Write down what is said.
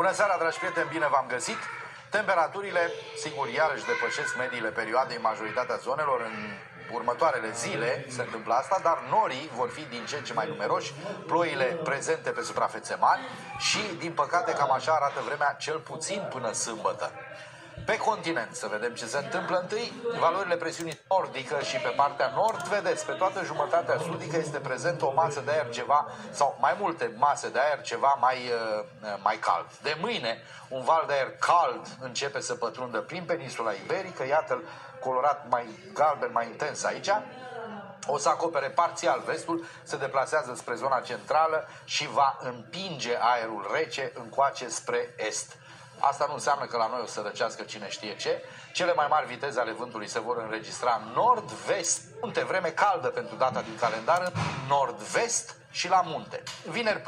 Bună seara, dragi prieteni, bine v-am găsit. Temperaturile, sigur, iarăși depășesc mediile perioadei în majoritatea zonelor. În următoarele zile se întâmplă asta, dar norii vor fi din ce în ce mai numeroși, ploile prezente pe suprafețe mari și, din păcate, cam așa arată vremea cel puțin până sâmbătă. Pe continent, să vedem ce se întâmplă întâi, valorile presiunii nordică și pe partea nord, vedeți, pe toată jumătatea sudică este prezentă o masă de aer ceva, sau mai multe mase de aer ceva mai, uh, mai cald. De mâine, un val de aer cald începe să pătrundă prin peninsula iberică, iată-l colorat mai galben, mai intens aici, o să acopere parțial vestul, se deplasează spre zona centrală și va împinge aerul rece încoace spre est. Asta nu înseamnă că la noi o să răcească cine știe ce. Cele mai mari viteze ale vântului se vor înregistra nord-vest, munte, vreme caldă pentru data din calendar, nord-vest și la munte. Vineri